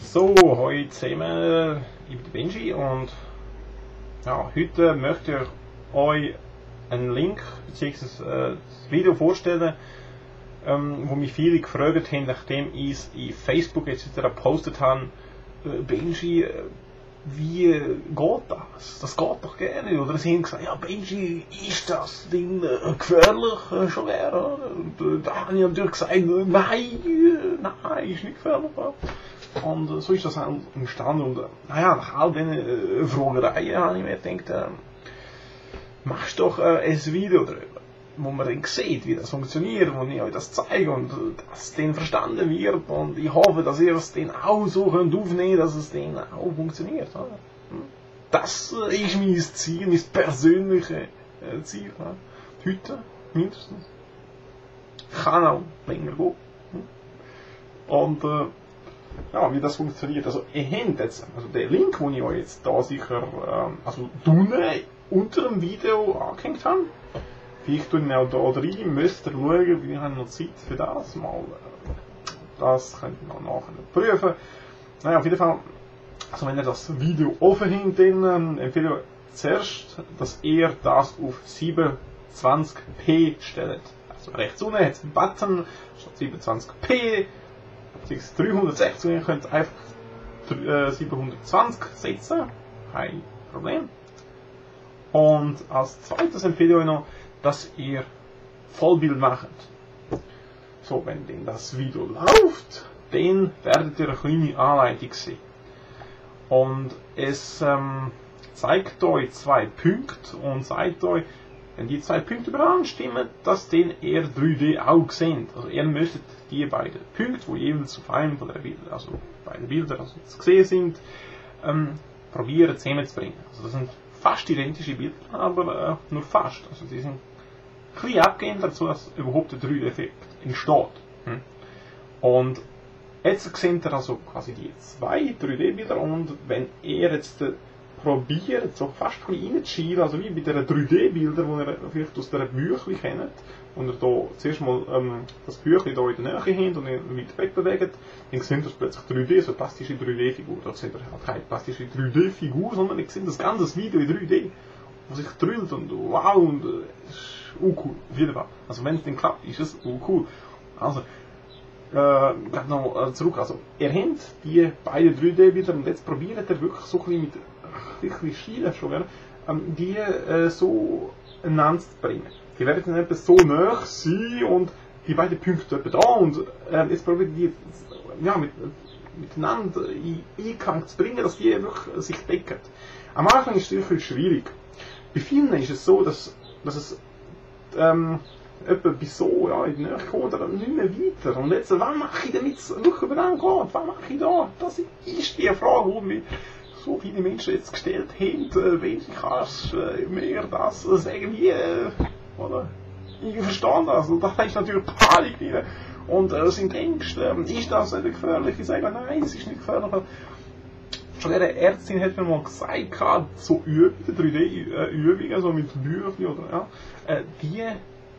So, sind wir über die Benji und ja, heute möchte ich euch einen Link bzw. Äh, das Video vorstellen, ähm, wo mich viele gefragt haben, nachdem ich es in Facebook etc. gepostet habe, äh, Benji, äh, wie geht das? Das geht doch gerne. Oder sie haben gesagt, ja Benji, ist das Ding äh, gefährlich? Äh, schon wäre. Und äh, da habe ich natürlich gesagt, nein, nein, ist nicht gefährlich. Und so ist das entstanden. Und naja, nach all diesen äh, Fragereien habe ich mir gedacht, machst doch ein Video darüber, wo man dann sieht, wie das funktioniert, wo ich euch das zeige und dass es dann verstanden wird. Und ich hoffe, dass ihr es dann auch so könnt aufnehmen dass es dann auch funktioniert. Hm? Das ist mein Ziel, mein persönliches äh, Ziel. Heute mindestens. Kann auch länger gehen. Hm? Und äh, ja, wie das funktioniert. Also ihr habt jetzt, also der Link, den ich euch jetzt da sicher, ähm, also unten unter dem Video angehängt habe, vielleicht ich ihn auch da rein, müsst ihr schauen, wir haben noch Zeit für das mal. äh, Das könnt ihr noch prüfen. Naja, auf jeden Fall, also wenn ihr das Video offen habt, dann empfehle ich zuerst, dass ihr das auf 27p stellt. Also rechts unten hat es einen Button, statt 27p, beziehungsweise 360, ihr könnt einfach äh, 720 setzen, kein Problem. Und als zweites empfehle ich euch noch, dass ihr Vollbild macht. So, wenn denn das Video läuft, dann werdet ihr eine kleine Anleitung sehen. Und es ähm, zeigt euch zwei Punkte und sagt euch, wenn die zwei Punkte übereinstimmen, dass den ihr 3D auch seht. Also ihr müsstet die beiden Punkte, wo jeweils auf einem von der Bilder, also beide Bilder also zu sehen sind, ähm, probieren zusammenzubringen. Also das sind fast identische Bilder, aber äh, nur fast. Also die sind ein bisschen abgehend dass überhaupt der 3D-Effekt entsteht. Hm? Und jetzt seht ihr also quasi die zwei 3D-Bilder und wenn ihr jetzt äh, probiert, so fast ein bisschen reinzuschieben, also wie bei diesen 3D-Bildern, die ihr vielleicht aus dieser Büchlein kennt, und ihr da zuerst mal ähm, das Büchlein da in der Nähe habt und ihr weit weg bewegt, dann seht ihr plötzlich 3D, so eine plastische 3D-Figur. Da seht ihr halt keine plastische 3D-Figur, sondern ihr seht das ganze Video in 3D, wo sich drüllt und wow, und äh, ist cool, auf jeden Fall. Also wenn es dann klappt, ist es cool. Also, äh, noch äh, zurück, also ihr habt die beiden 3D-Bilder und jetzt probiert ihr wirklich so ein bisschen mit wirklich Schielen schon, ähm, die äh, so einander zu bringen. Die werden dann etwa so nah sein und die beiden Punkte etwa da und äh, jetzt probiert die ja, mit, miteinander in Einklang zu bringen, dass die wirklich sich decken. Am Anfang ist es wirklich schwierig. Bei vielen ist es so, dass, dass es ähm, etwa bis so ja, in die Nähe kommt, aber nicht mehr weiter. Und jetzt, was mache ich damit es wirklich übereinander geht? Was mache ich da? Das ist die Frage, die mich so viele Menschen jetzt gestellt haben, äh, wenn ich kannst äh, mir das sagen, wie, äh, oder? Ich verstehe das, und da ist natürlich Panik drin. Und äh, sind Ängste, ist das nicht gefährlich? Ich sage, nein, es ist nicht gefährlich. Schon eine Ärztin hat mir mal gesagt, so Übungen, 3D-Übungen, so mit Büchern oder ja, äh, die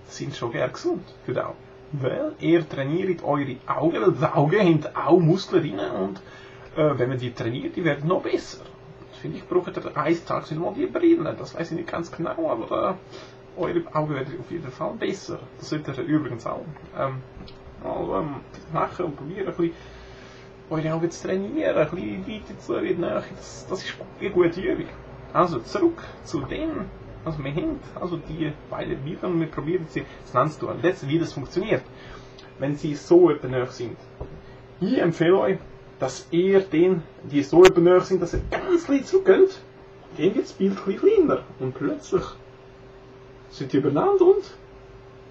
sind schon gern gesund Augen. Weil ihr trainiert eure Augen, weil die Augen haben auch Muskeln drin und äh, wenn man die trainiert, die werden noch besser. Finde ich, braucht ihr eines Tages mal die Brille. Das weiß ich nicht ganz genau, aber äh, eure Augen werden auf jeden Fall besser. Das solltet ihr übrigens auch ähm, mal ähm, machen und probieren, ein bisschen eure Augen zu trainieren, ein bisschen weiter zu werden. Das, das ist eine gute Übung. Also zurück zu dem, was wir haben. Also die beiden und wir probieren sie zusammen zu tun. Jetzt, wie das funktioniert. Wenn sie so nahe sind. Ich empfehle euch, dass ihr den, die so übernäher sind, dass ihr ganz klein zurückgeht, dann wird das Bild ein kleiner. Und plötzlich sind die übereinander und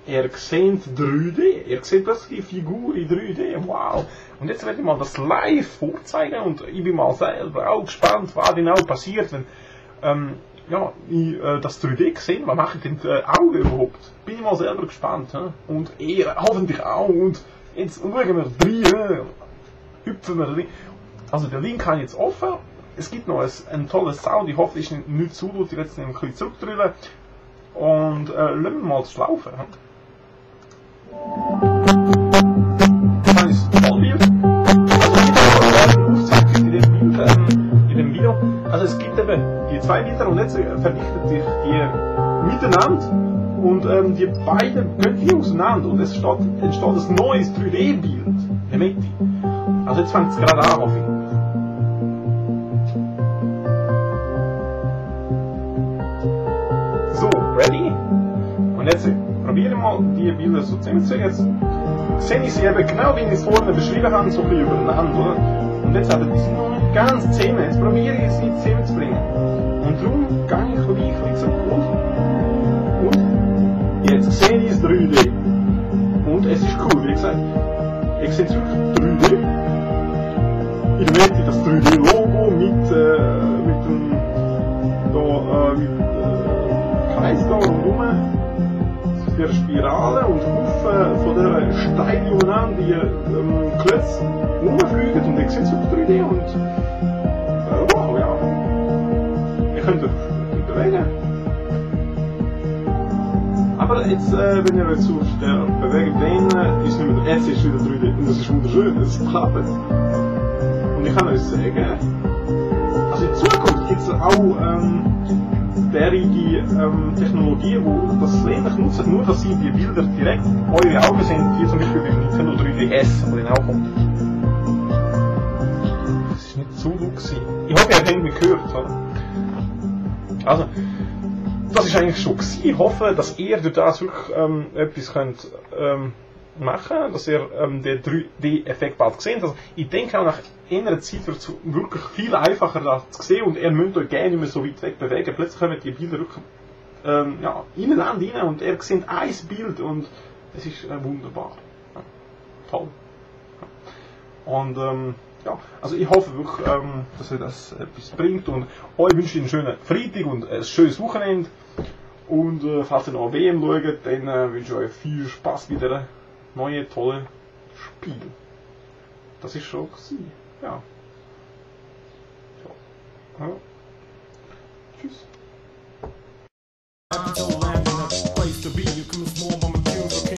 ihr seht 3D. Ihr seht plötzlich die Figur in 3D. Wow. Und jetzt werde ich mal das live vorzeigen und ich bin mal selber auch gespannt, was genau passiert, wenn ähm, ja, ich äh, das 3D gesehen, was mache ich denn äh, Augen überhaupt? Bin ich mal selber gespannt. He? Und ihr hoffentlich auch. Und jetzt schauen wir rein hüpfen wir rein. Also der Link habe jetzt offen. Es gibt noch ein, ein tolles Sound. Ich hoffe, es ist nicht, zu laut. Ich werde es ein bisschen zurückdrüllen. Und äh, lassen wir mal das Laufen. Das ist Vollbild. Also ich in dem Bild, ähm, in dem Video. Also es gibt eben die zwei Bilder und jetzt verdichtet sich die miteinander und ähm, die beiden gehen auseinander und es entsteht, ein neues 3D-Bild. Also jetzt fängt es gerade an, hoffe ich. Und ich mal die Bilder so zusammenzulegen. Jetzt sehe ich sie eben genau wie ich es vorne beschrieben habe, so ein bisschen übereinander, oder? Und jetzt aber, die sind noch nicht ganz zusammen. Jetzt probiere ich sie zusammenzubringen. Und darum gehe ich gleich so gut. Und jetzt sehe ich es 3D. Und es ist cool, wie gesagt. Ich sehe es wirklich dieser Steine umeinander, die ähm, Klötze rumfliegen und ich es auf 3D und äh, wow, ja. Ihr könnt euch bewegen. Aber jetzt, äh, wenn ihr jetzt auf der Bewegung lehnt, ist nicht mehr, jetzt ist wieder 3D und das ist wunderschön, es klappt. Und ich kann euch sagen, also in Zukunft gibt es auch ähm, derige ähm, Technologien, die das ähnlich nutzen, nur dass sie die Bilder direkt eure Augen sind, wie zum Beispiel beim Nintendo 3DS, wo auch kommt. Das ist nicht so gewesen. Ich hoffe, ihr habt mich gehört, oder? Also, das ist eigentlich schon gewesen. Ich hoffe, dass ihr durch das wirklich ähm, etwas könnt ähm, machen, dass ihr ähm, den 3D-Effekt bald seht. Also, ich denke auch nach einer Zeit wird es wirklich viel einfacher das zu sehen und ihr müsst euch gerne nicht mehr so weit weg bewegen. Plötzlich kommen die Bilder wirklich ähm, ja, ineinander rein und ihr seht ein Bild und es ist äh, wunderbar. Ja, toll. Ja. Und ähm, ja, also ich hoffe wirklich, ähm, dass ihr das etwas bringt und euch wünsche ich einen schönen Freitag und ein schönes Wochenende. Und äh, falls ihr noch WM schaut, dann äh, wünsche ich euch viel Spaß bei der neue tolle Spiel. Das ist schon sie. Ja. So. ja. Tschüss.